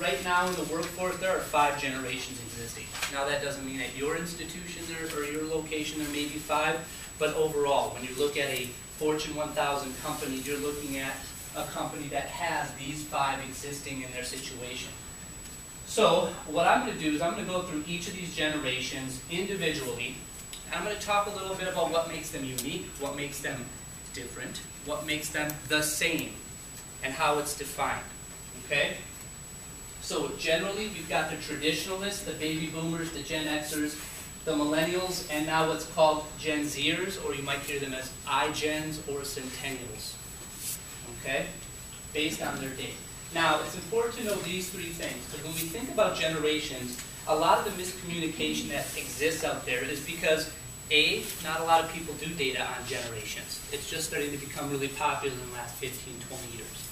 right now in the workforce, there are five generations existing. Now, that doesn't mean at your institution there, or your location, there may be five, but overall, when you look at a Fortune one thousand company, you're looking at a company that has these five existing in their situation. So, what I'm gonna do is I'm gonna go through each of these generations individually, I'm gonna talk a little bit about what makes them unique, what makes them different, what makes them the same, and how it's defined, okay? So generally, we've got the traditionalists, the baby boomers, the Gen Xers, the millennials, and now what's called Gen Zers, or you might hear them as iGens or Centennials, okay? Based on their date. Now, it's important to know these three things, because when we think about generations, a lot of the miscommunication that exists out there is because, A, not a lot of people do data on generations. It's just starting to become really popular in the last 15, 20 years.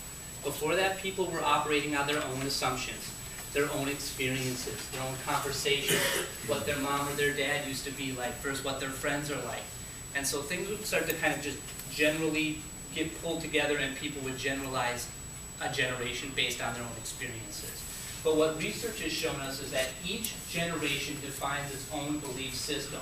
Before that, people were operating on their own assumptions, their own experiences, their own conversations, what their mom or their dad used to be like versus what their friends are like. And so things would start to kind of just generally get pulled together and people would generalize a generation based on their own experiences. But what research has shown us is that each generation defines its own belief system.